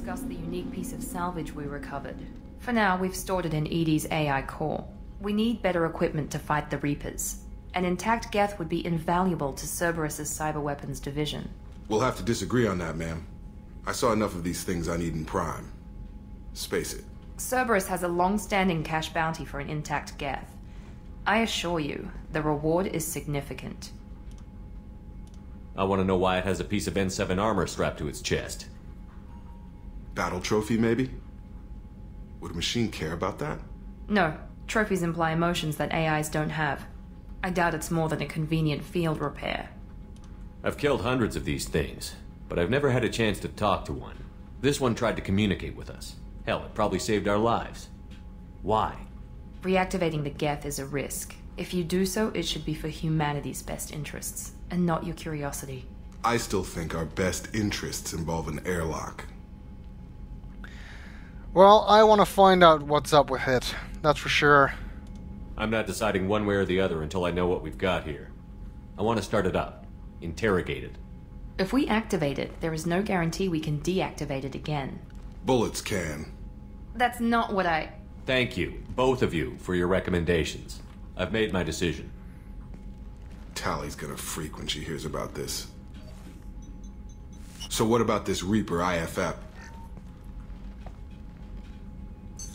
discuss the unique piece of salvage we recovered. For now, we've stored it in EDI's AI core. We need better equipment to fight the Reapers. An intact Geth would be invaluable to Cerberus's cyber weapons division. We'll have to disagree on that, ma'am. I saw enough of these things I need in Prime. Space it. Cerberus has a long-standing cash bounty for an intact Geth. I assure you, the reward is significant. I want to know why it has a piece of N7 armor strapped to its chest. Battle trophy, maybe? Would a machine care about that? No, trophies imply emotions that AIs don't have. I doubt it's more than a convenient field repair. I've killed hundreds of these things, but I've never had a chance to talk to one. This one tried to communicate with us. Hell, it probably saved our lives. Why? Reactivating the Geth is a risk. If you do so, it should be for humanity's best interests, and not your curiosity. I still think our best interests involve an airlock. Well, I want to find out what's up with it. That's for sure. I'm not deciding one way or the other until I know what we've got here. I want to start it up. Interrogate it. If we activate it, there is no guarantee we can deactivate it again. Bullets can. That's not what I. Thank you, both of you, for your recommendations. I've made my decision. Tali's gonna freak when she hears about this. So what about this Reaper IFF?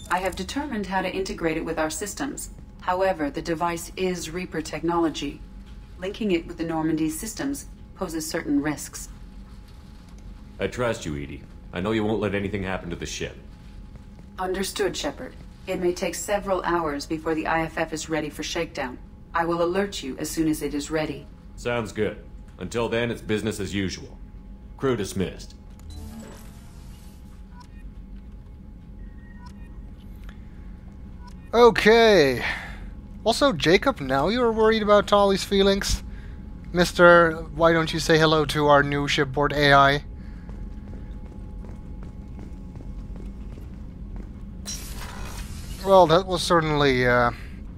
I have determined how to integrate it with our systems. However, the device is Reaper technology. Linking it with the Normandy systems poses certain risks. I trust you, EDI. I know you won't let anything happen to the ship. Understood, Shepard. It may take several hours before the IFF is ready for shakedown. I will alert you as soon as it is ready. Sounds good. Until then, it's business as usual. Crew dismissed. Okay. Also, Jacob, now you're worried about Tali's feelings? Mister, why don't you say hello to our new shipboard AI? Well, that was certainly uh,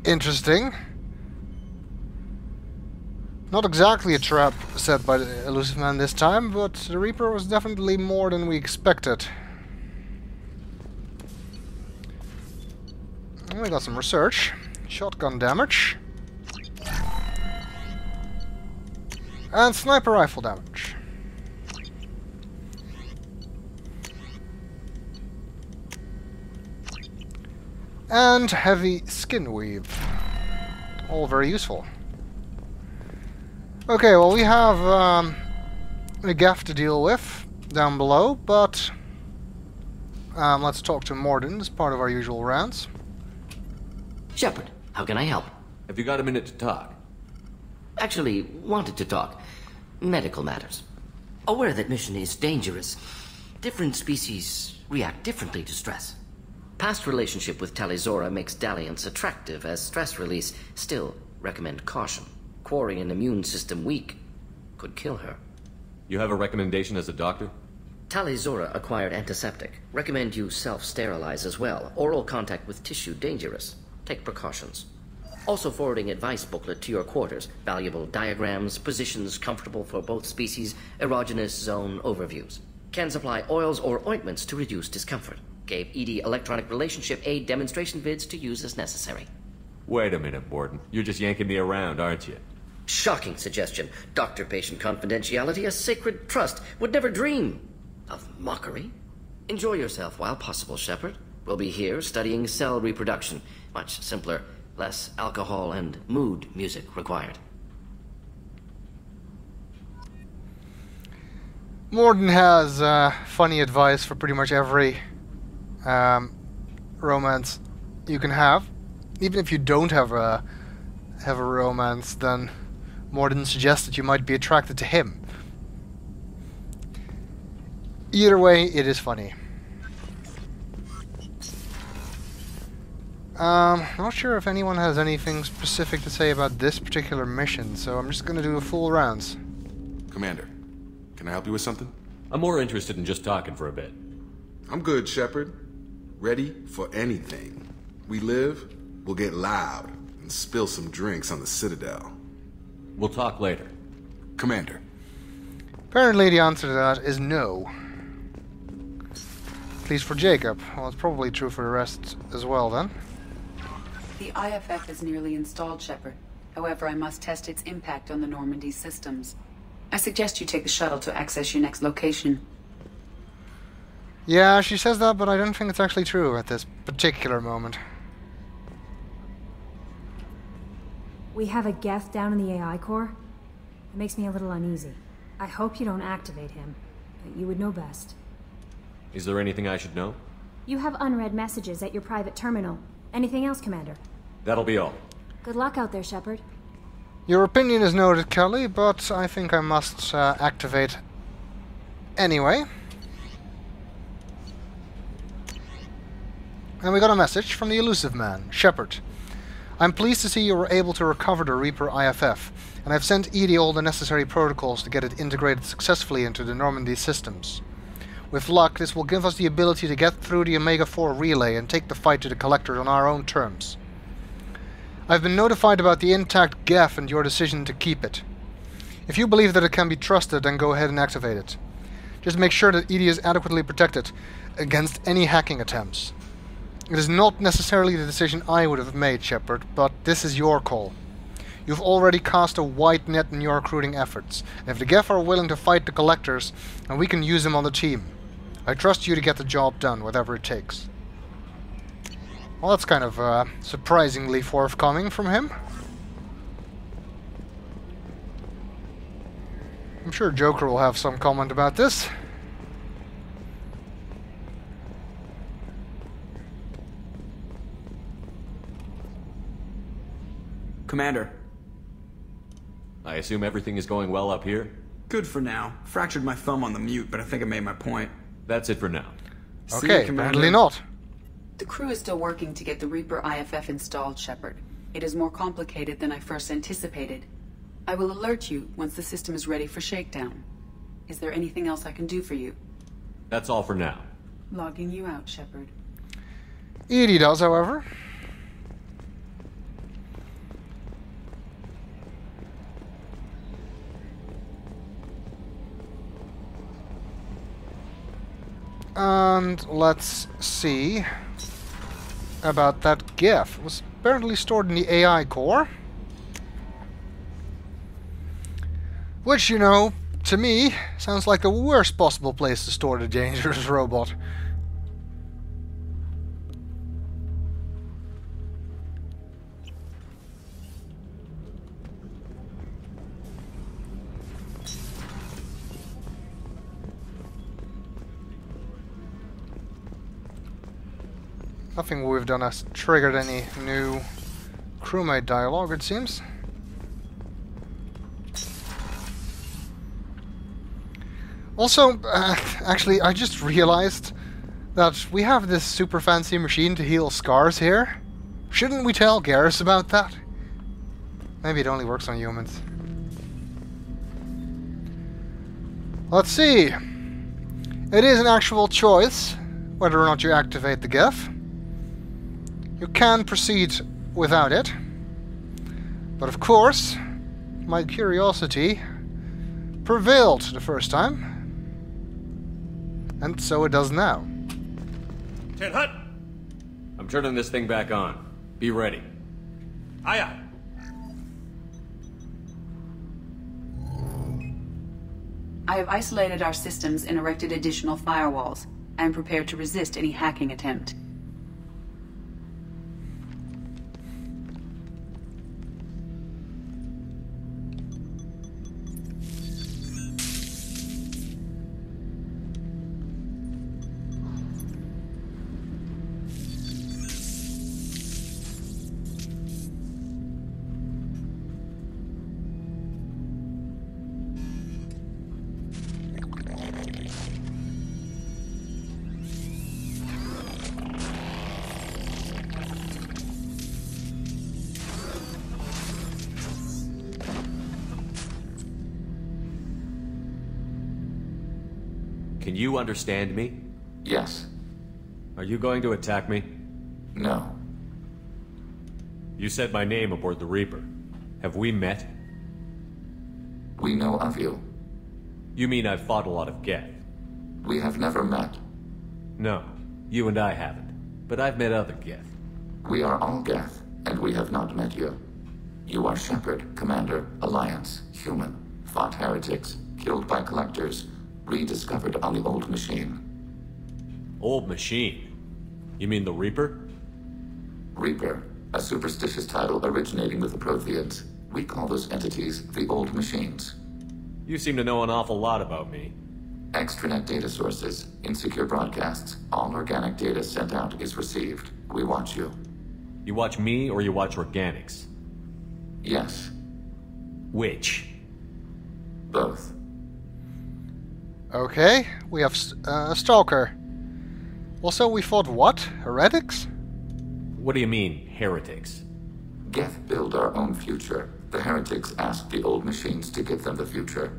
interesting. Not exactly a trap set by the Illusive Man this time, but the Reaper was definitely more than we expected. And we got some research. Shotgun damage. And sniper rifle damage. And heavy skin weave. All very useful. Okay, well we have um, a Geth to deal with down below, but um, let's talk to Mordin as part of our usual rounds. Shepard, how can I help? Have you got a minute to talk? Actually, wanted to talk. Medical matters. Aware that mission is dangerous. Different species react differently to stress. Past relationship with Tali'Zorah makes dalliance attractive as stress release. Still, recommend caution. Quarian immune system weak could kill her. You have a recommendation as a doctor? Tali'Zorah acquired antiseptic. Recommend you self-sterilize as well. Oral contact with tissue dangerous. Take precautions. Also forwarding advice booklet to your quarters. Valuable diagrams, positions comfortable for both species, erogenous zone overviews. Can supply oils or ointments to reduce discomfort. Gave EDI electronic relationship aid demonstration vids to use as necessary. Wait a minute, Mordin. You're just yanking me around, aren't you? Shocking suggestion. Doctor patient confidentiality, a sacred trust. Would never dream of mockery. Enjoy yourself while possible, Shepard. We'll be here studying cell reproduction. Much simpler, less alcohol and mood music required. Mordin has uh, funny advice for pretty much every um, romance you can have. Even if you don't have a have a romance, then Mordin suggests that you might be attracted to him. Either way, it is funny. Um, not sure if anyone has anything specific to say about this particular mission, so I'm just gonna do a full rounds. Commander, can I help you with something? I'm more interested in just talking for a bit. I'm good, Shepard. Ready for anything. We live, we'll get loud, and spill some drinks on the Citadel. We'll talk later. Commander. Apparently the answer to that is no. At least for Jacob. Well, it's probably true for the rest as well, then. The IFF is nearly installed, Shepard. However, I must test its impact on the Normandy systems. I suggest you take the shuttle to access your next location. Yeah, she says that, but I don't think it's actually true at this particular moment. We have a Geth down in the AI core. It makes me a little uneasy. I hope you don't activate him, but you would know best. Is there anything I should know? You have unread messages at your private terminal. Anything else, Commander? That'll be all. Good luck out there, Shepard. Your opinion is noted, Kelly, but I think I must uh, activate anyway. And we got a message from the Illusive Man, Shepard. I'm pleased to see you were able to recover the Reaper IFF, and I've sent EDI all the necessary protocols to get it integrated successfully into the Normandy systems. With luck, this will give us the ability to get through the Omega-4 relay and take the fight to the Collector on our own terms. I've been notified about the intact Geth and your decision to keep it. If you believe that it can be trusted, then go ahead and activate it. Just make sure that EDI is adequately protected against any hacking attempts. It is not necessarily the decision I would have made, Shepard, but this is your call. You've already cast a wide net in your recruiting efforts, and if the Geth are willing to fight the Collectors, then we can use them on the team. I trust you to get the job done, whatever it takes. Well, that's kind of uh, surprisingly forthcoming from him. I'm sure Joker will have some comment about this. Commander, I assume everything is going well up here? good for now. Fractured my thumb on the mute, but I think I made my point. That's it for now. See you, Okay, Commander. apparently not. The crew is still working to get the Reaper IFF installed, Shepard. It is more complicated than I first anticipated. I will alert you once the system is ready for shakedown. Is there anything else I can do for you? That's all for now. Logging you out, Shepard. EDI does, however. And let's see about that Geth. It was apparently stored in the AI core. Which, you know, to me, sounds like the worst possible place to store the dangerous robot. Nothing we've done has triggered any new crewmate dialogue, it seems. Also, uh, actually, I just realized that we have this super fancy machine to heal scars here. Shouldn't we tell Garrus about that? Maybe it only works on humans. Let's see. It is an actual choice whether or not you activate the Geth. You can proceed without it. But of course, my curiosity prevailed the first time. And so it does now. Ten Hut! I'm turning this thing back on. Be ready. Aye aye. I have isolated our systems and erected additional firewalls. I am prepared to resist any hacking attempt. You understand me? Yes. Are you going to attack me? No. You said my name aboard the Reaper. Have we met? We know of you. You mean I've fought a lot of Geth? We have never met. No. You and I haven't, but I've met other Geth. We are all Geth, and we have not met you. You are Shepard, Commander, Alliance, human, fought heretics, killed by collectors, rediscovered on the old machine. Old machine? You mean the Reaper? Reaper, a superstitious title originating with the Protheans. We call those entities the old machines. You seem to know an awful lot about me. Extranet data sources, insecure broadcasts, all organic data sent out is received. We watch you. You watch me or you watch organics? Yes, Which? both. Okay, we have uh, a stalker. Also, we fought what? Heretics? What do you mean, heretics? Geth build our own future. The heretics asked the old machines to give them the future.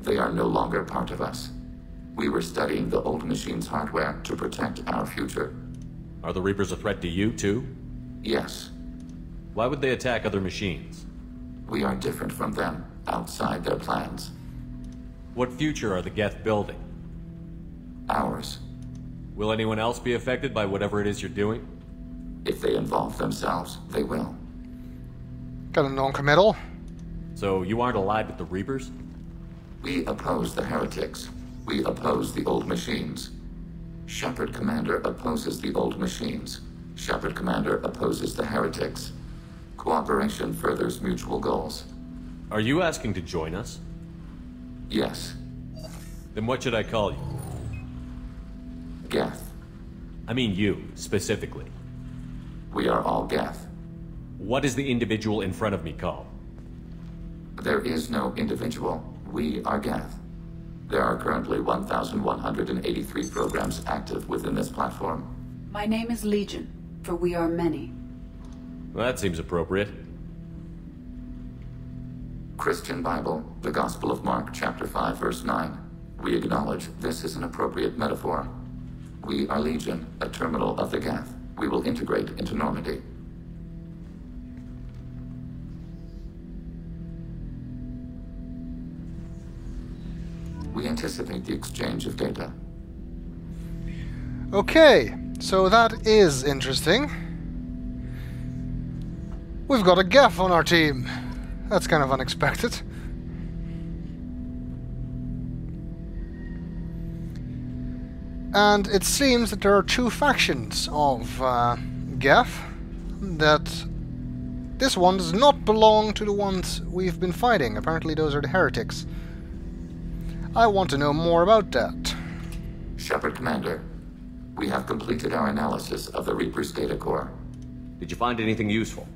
They are no longer part of us. We were studying the old machines' hardware to protect our future. Are the Reapers a threat to you, too? Yes, Why would they attack other machines? we are different from them, outside their plans. What future are the Geth building? Ours. Will anyone else be affected by whatever it is you're doing? If they involve themselves, they will. Got a non-committal. So you aren't allied with the Reapers? We oppose the heretics. We oppose the old machines. Shepard Commander opposes the old machines. Shepard Commander opposes the heretics. Cooperation furthers mutual goals. Are you asking to join us? Yes, Then what should I call you? Geth. I mean you, specifically. We are all Geth. What is the individual in front of me called? There is no individual. We are Geth. There are currently 1,183 programs active within this platform. My name is Legion, for we are many. Well, that seems appropriate. Christian Bible, the Gospel of Mark, chapter 5, verse 9. We acknowledge this is an appropriate metaphor. We are Legion, a terminal of the Geth. We will integrate into Normandy. We anticipate the exchange of data. Okay, so that is interesting. We've got a Geth on our team. That's kind of unexpected. And it seems that there are two factions of uh, Geth. That this one does not belong to the ones we've been fighting. Apparently, those are the heretics. I want to know more about that. Shepard Commander, we have completed our analysis of the Reaper's data core. Did you find anything useful?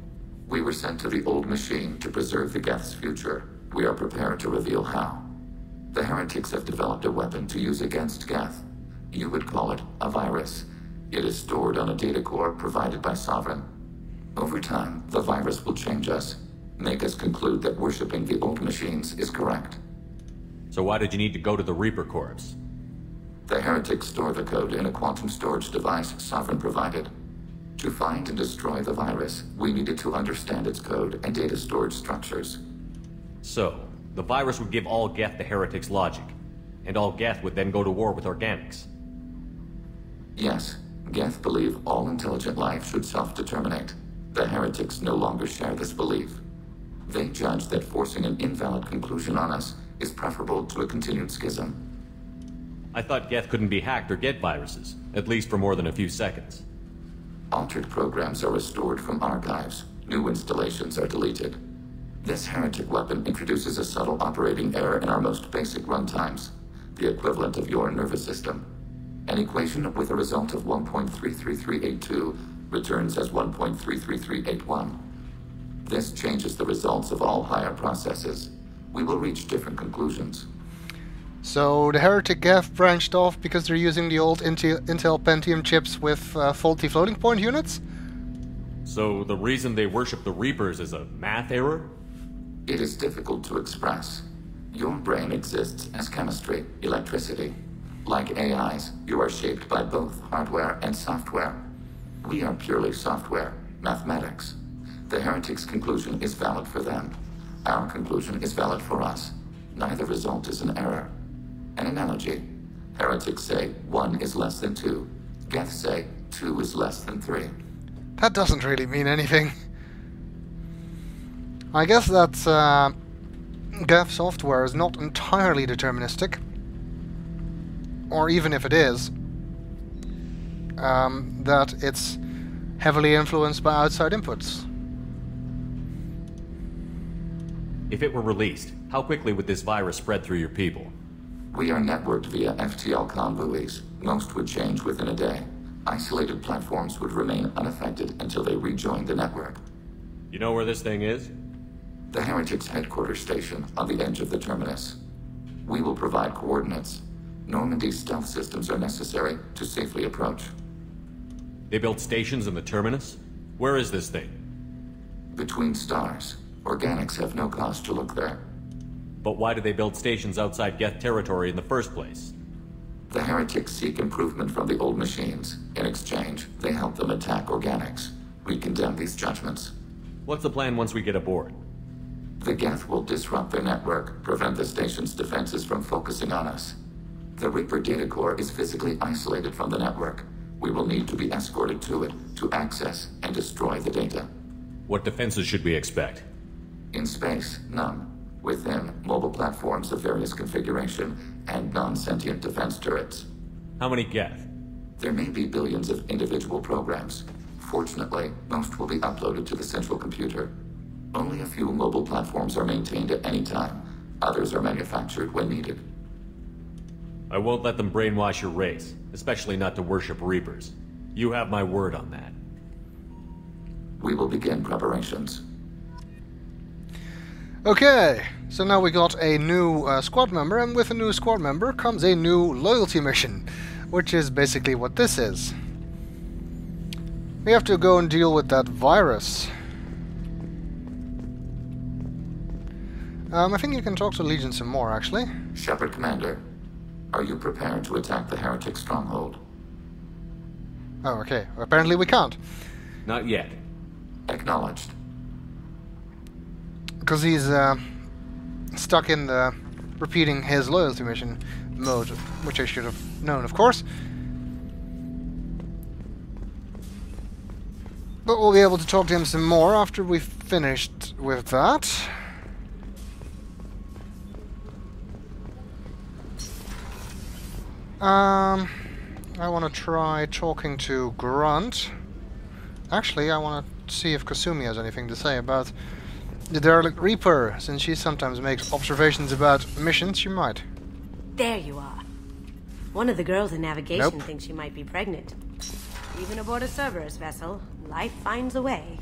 We were sent to the old machine to preserve the Geth's future. We are prepared to reveal how. The heretics have developed a weapon to use against Geth. You would call it a virus. It is stored on a data core provided by Sovereign. Over time, the virus will change us, make us conclude that worshipping the old machines is correct. So why did you need to go to the Reaper core? The heretics store the code in a quantum storage device Sovereign provided. To find and destroy the virus, we needed to understand its code and data storage structures. So, the virus would give all Geth the heretics' logic, and all Geth would then go to war with organics. Yes, Geth believe all intelligent life should self-determinate. The heretics no longer share this belief. They judge that forcing an invalid conclusion on us is preferable to a continued schism. I thought Geth couldn't be hacked or get viruses, at least for more than a few seconds. Altered programs are restored from archives. New installations are deleted. This heretic weapon introduces a subtle operating error in our most basic runtimes, the equivalent of your nervous system. An equation with a result of 1.33382 returns as 1.33381. This changes the results of all higher processes. We will reach different conclusions. So the Heretic Geth branched off because they're using the old Intel, Intel Pentium chips with uh, faulty floating point units? So the reason they worship the Reapers is a math error? It is difficult to express. Your brain exists as chemistry, electricity. Like AIs, you are shaped by both hardware and software. We are purely software, mathematics. The heretic's conclusion is valid for them. Our conclusion is valid for us. Neither result is an error. An analogy. Heretics say one is less than two. Geth say two is less than three. That doesn't really mean anything. I guess that uh, Geth software is not entirely deterministic. Or even if it is, um, that it's heavily influenced by outside inputs. If it were released, how quickly would this virus spread through your people? We are networked via FTL comm buoys. Most would change within a day. Isolated platforms would remain unaffected until they rejoined the network. You know where this thing is? The Heretics headquarters station on the edge of the terminus. We will provide coordinates. Normandy's stealth systems are necessary to safely approach. They built stations in the terminus? Where is this thing? Between stars. Organics have no cause to look there. But why do they build stations outside Geth territory in the first place? The heretics seek improvement from the old machines. In exchange, they help them attack organics. We condemn these judgments. What's the plan once we get aboard? The Geth will disrupt their network, prevent the station's defenses from focusing on us. The Reaper data core is physically isolated from the network. We will need to be escorted to it to access and destroy the data. What defenses should we expect? In space, none. Within, mobile platforms of various configuration and non-sentient defense turrets. How many Geth? There may be billions of individual programs. Fortunately, most will be uploaded to the central computer. Only a few mobile platforms are maintained at any time. Others are manufactured when needed. I won't let them brainwash your race, especially not to worship Reapers. You have my word on that. We will begin preparations. Okay, so now we got a new uh, squad member, and with a new squad member comes a new loyalty mission, which is basically what this is. We have to go and deal with that virus. Um, I think you can talk to Legion some more, actually. Shepard Commander, are you prepared to attack the heretic stronghold? Oh, okay. Apparently we can't. Not yet. Acknowledged. Because he's uh, stuck in the repeating his loyalty mission mode, which I should have known, of course. But we'll be able to talk to him some more after we've finished with that. Um, I want to try talking to Grunt. Actually, I want to see if Kasumi has anything to say about the derelict Reaper. Since she sometimes makes observations about missions, she might. There you are. One of the girls in navigation Nope. thinks she might be pregnant. Even aboard a Cerberus vessel, life finds a way.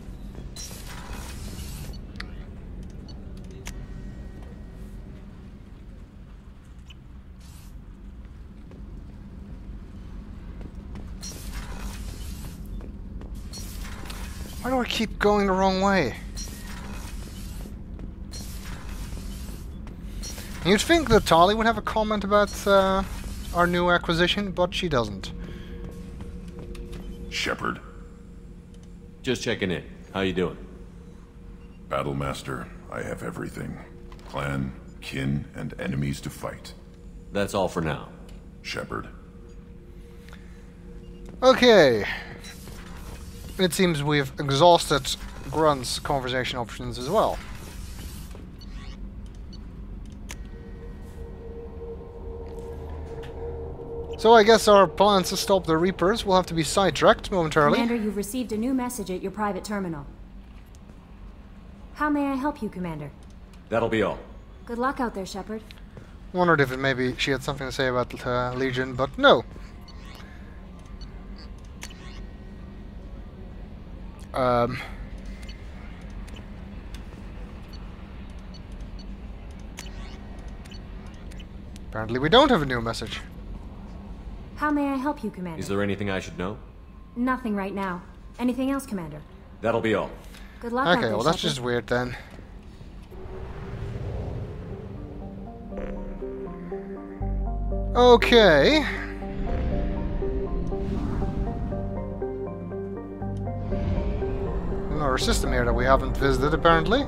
Why do I keep going the wrong way? You'd think that Tali would have a comment about uh, our new acquisition, but she doesn't. Shepard, Just checking in. How you doing? Battlemaster, I have everything. Clan, kin, and enemies to fight. That's all for now. Shepard, Okay. It seems we've exhausted Grunt's conversation options as well. So I guess our plans to stop the Reapers will have to be sidetracked momentarily. Commander, you've received a new message at your private terminal. How may I help you, Commander? That'll be all. Good luck out there, Shepard. Wondered if it maybe she had something to say about uh, Legion, but no. Um. Apparently we don't have a new message. How may I help you, Commander? Is there anything I should know? Nothing right now. Anything else, Commander? That'll be all. Good luck Okay, there, well that's Shepard. just weird then. Okay. Another system here that we haven't visited apparently.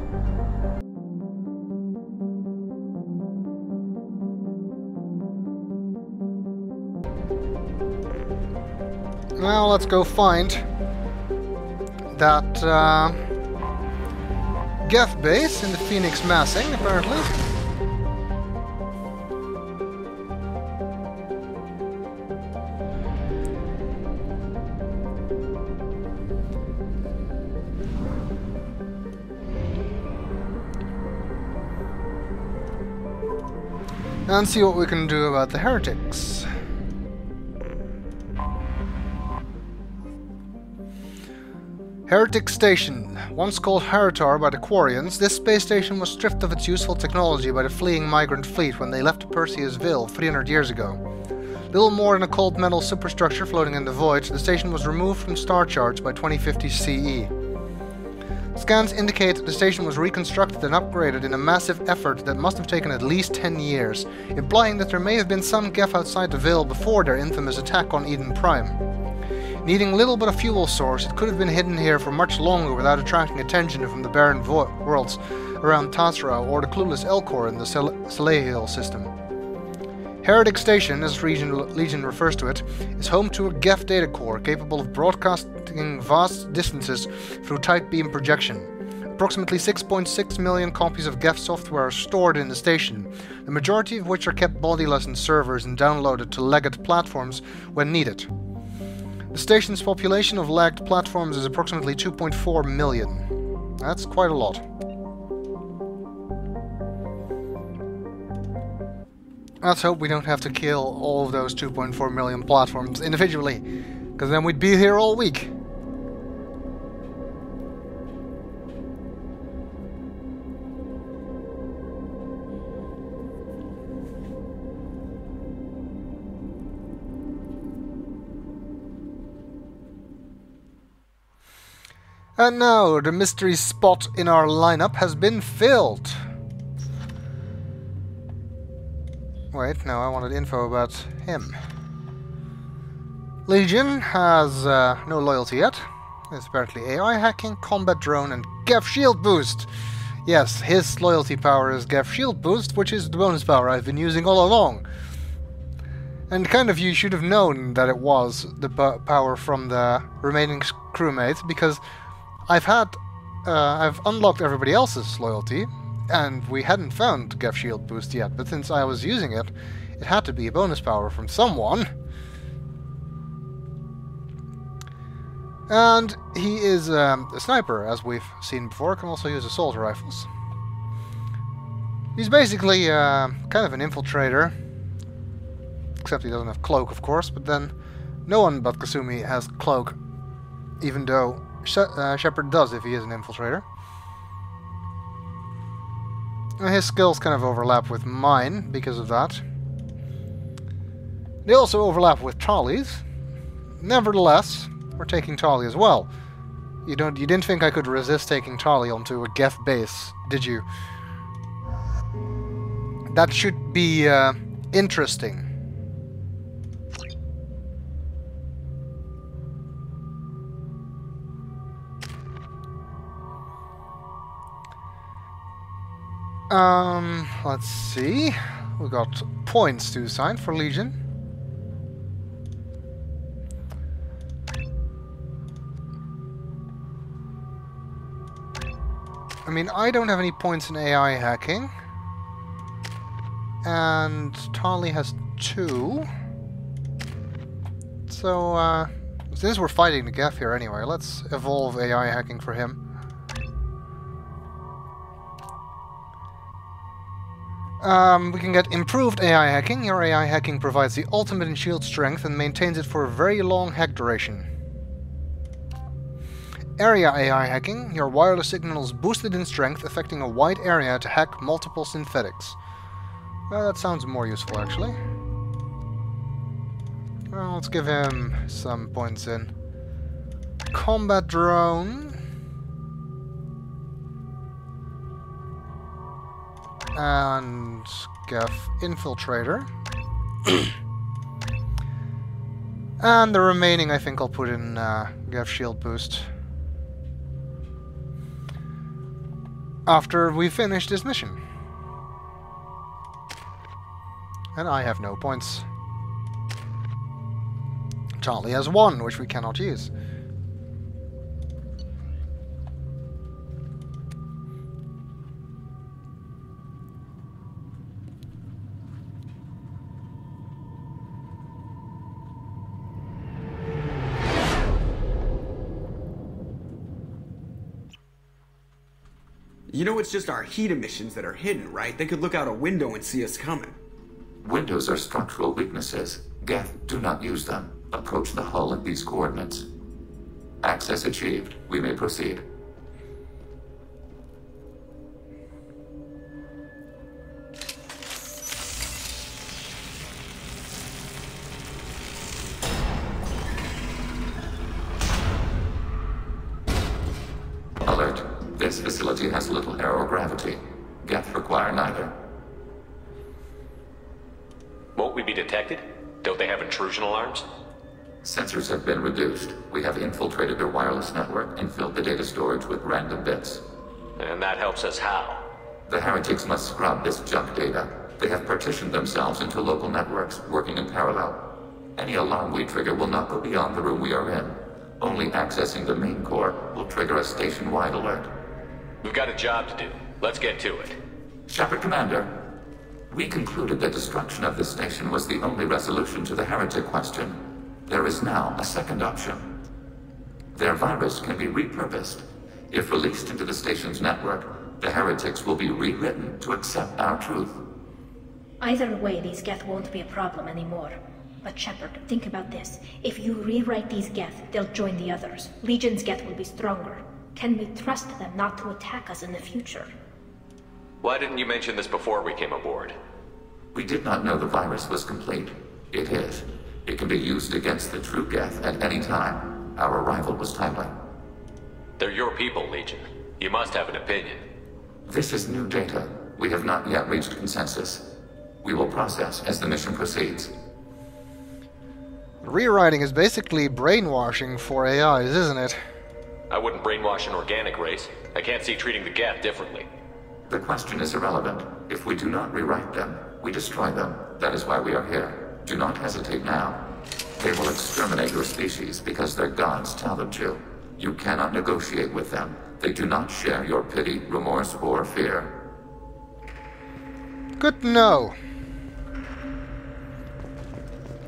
Now let's go find that uh, Geth base in the Phoenix Massing, apparently. And see what we can do about the heretics. Heretic Station. Once called Heritar by the Quarians, this space station was stripped of its useful technology by the fleeing migrant fleet when they left Perseus Veil 300 years ago. Little more than a cold metal superstructure floating in the void, the station was removed from star charts by 2050 CE. Scans indicate the station was reconstructed and upgraded in a massive effort that must have taken at least 10 years, implying that there may have been some Geth outside the Veil before their infamous attack on Eden Prime. Needing little but a fuel source, it could have been hidden here for much longer without attracting attention from the barren worlds around Tasra or the clueless Elcor in the Sel system. Heretic Station, as Legion, Legion refers to it, is home to a Geth data core capable of broadcasting vast distances through tight beam projection. Approximately 6.6 million copies of Geth software are stored in the station, the majority of which are kept bodiless in servers and downloaded to Legate platforms when needed. The station's population of lagged platforms is approximately 2.4 million. That's quite a lot. Let's hope we don't have to kill all of those 2.4 million platforms individually, because then we'd be here all week. And now, the mystery spot in our lineup has been filled. Wait, no, I wanted info about him. Legion has uh, no loyalty yet. It's apparently AI hacking, combat drone, and Geth shield boost. Yes, his loyalty power is Geth shield boost, which is the bonus power I've been using all along. And kind of you should have known that it was the power from the remaining crewmates, because I've had, uh, I've unlocked everybody else's loyalty, and we hadn't found Geth Shield boost yet, but since I was using it, it had to be a bonus power from someone. And he is um, a sniper, as we've seen before, can also use assault rifles. He's basically uh, kind of an infiltrator, except he doesn't have cloak, of course, but then no one but Kasumi has cloak, even though Shepard does if he is an infiltrator. His skills kind of overlap with mine because of that. They also overlap with Tali's. Nevertheless, we're taking Tali as well. You don't you didn't think I could resist taking Tali onto a Geth base, did you? That should be uh, interesting. Um, let's see. We got points to assign for Legion. I mean, I don't have any points in AI hacking. And Tali has two. So, uh, since we're fighting the Geth here anyway, let's evolve AI hacking for him. Um, we can get improved AI hacking. Your AI hacking provides the ultimate in shield strength and maintains it for a very long hack duration. Area AI hacking. Your wireless signal is boosted in strength, affecting a wide area to hack multiple synthetics. Well, that sounds more useful, actually. Well, let's give him some points in. Combat drone. And Geth Infiltrator. and the remaining I think I'll put in uh, Geth Shield Boost. After we finish this mission. And I have no points. Charlie has one, which we cannot use. You know it's just our heat emissions that are hidden, right? They could look out a window and see us coming. Windows are structural weaknesses. Geth, do not use them. Approach the hull at these coordinates. Access achieved. We may proceed. This facility has little aerogravity. Geth require neither. Won't we be detected? Don't they have intrusion alarms? Sensors have been reduced. We have infiltrated their wireless network and filled the data storage with random bits. And that helps us how? The heretics must scrub this junk data. They have partitioned themselves into local networks, working in parallel. Any alarm we trigger will not go beyond the room we are in. Only accessing the main core will trigger a station-wide alert. We've got a job to do. Let's get to it. Shepard Commander, we concluded that destruction of this station was the only resolution to the heretic question. There is now a second option. Their virus can be repurposed. If released into the station's network, the heretics will be rewritten to accept our truth. Either way, these Geth won't be a problem anymore. But Shepard, think about this. If you rewrite these Geth, they'll join the others. Legion's Geth will be stronger. Can we trust them not to attack us in the future? Why didn't you mention this before we came aboard? We did not know the virus was complete. It is. It can be used against the true Geth at any time. Our arrival was timely. They're your people, Legion. You must have an opinion. This is new data. We have not yet reached consensus. We will process as the mission proceeds. Rewriting is basically brainwashing for AIs, isn't it? I wouldn't brainwash an organic race. I can't see treating the Geth differently. The question is irrelevant. If we do not rewrite them, we destroy them. That is why we are here. Do not hesitate now. They will exterminate your species because their gods tell them to. You cannot negotiate with them. They do not share your pity, remorse, or fear. Good to know.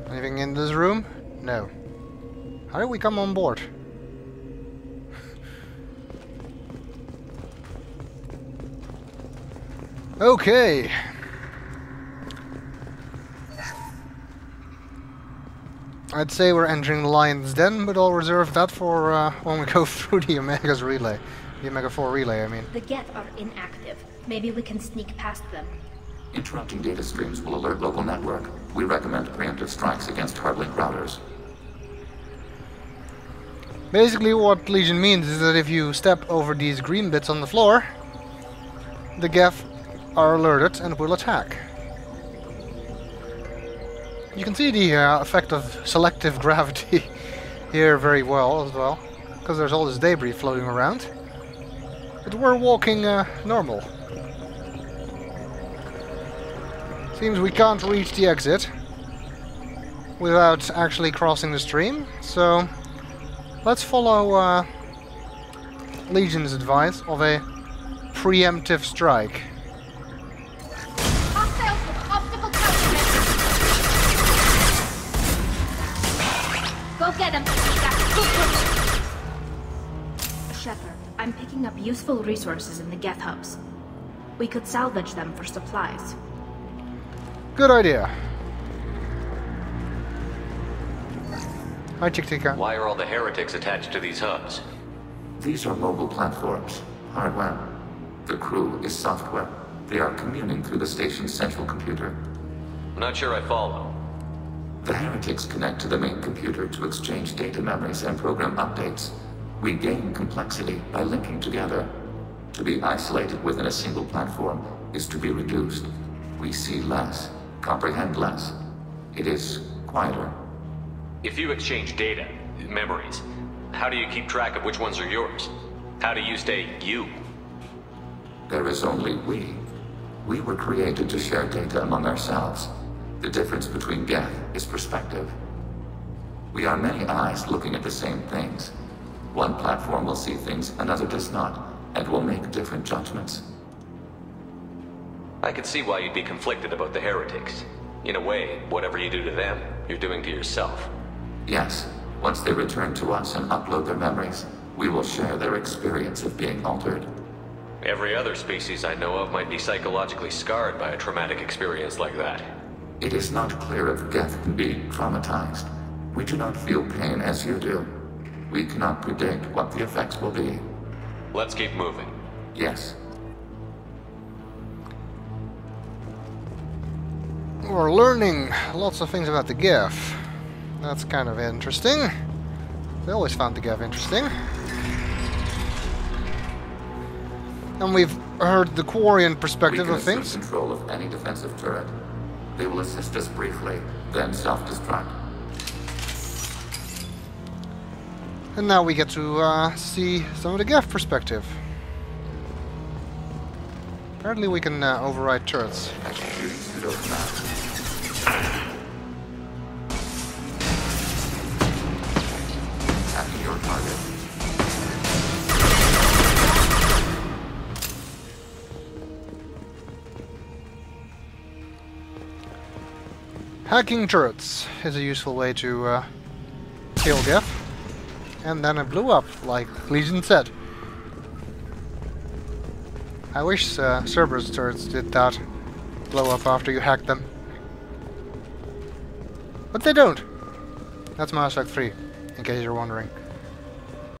Anything in this room? No. How did we come on board? Okay. I'd say we're entering the Lion's Den, but I'll reserve that for uh, when we go through the Omega's relay. The Omega 4 relay, I mean. The Geth are inactive. Maybe we can sneak past them. Interrupting data streams will alert local network. We recommend preemptive strikes against hardlink routers. Basically what Legion means is that if you step over these green bits on the floor, the Geth are alerted and will attack. You can see the uh, effect of selective gravity here very well as well, because there's all this debris floating around. But we're walking uh, normal. Seems we can't reach the exit without actually crossing the stream, so let's follow uh, Legion's advice of a preemptive strike. Useful resources in the Geth hubs. We could salvage them for supplies. Good idea. Hi, Chick-Tika. Why are all the heretics attached to these hubs? These are mobile platforms, hardware. The crew is software. They are communing through the station's central computer. I'm not sure I follow. The heretics connect to the main computer to exchange data memories and program updates. We gain complexity by linking together. To be isolated within a single platform is to be reduced. We see less, comprehend less. It is quieter. If you exchange data, memories, how do you keep track of which ones are yours? How do you stay you? There is only we. We were created to share data among ourselves. The difference between Geth is perspective. We are many eyes looking at the same things. One platform will see things another does not, and will make different judgments. I can see why you'd be conflicted about the heretics. In a way, whatever you do to them, you're doing to yourself. Yes, once they return to us and upload their memories, we will share their experience of being altered. Every other species I know of might be psychologically scarred by a traumatic experience like that. It is not clear if Geth can be traumatized. We do not feel pain as you do. We cannot predict what the effects will be. Let's keep moving. Yes. We're learning lots of things about the Geth. That's kind of interesting. I always found the Geth interesting. And we've heard the Quarian perspective we of things. control of any defensive turret. They will assist us briefly, then self-destruct. And now we get to uh, see some of the Geth perspective. Apparently we can uh, override turrets. Hacking turrets is a useful way to uh, kill Geth. And then it blew up, like Legion said. I wish uh, Cerberus turrets did that. Blow up after you hack them. But they don't. That's Mass Effect 3, in case you're wondering.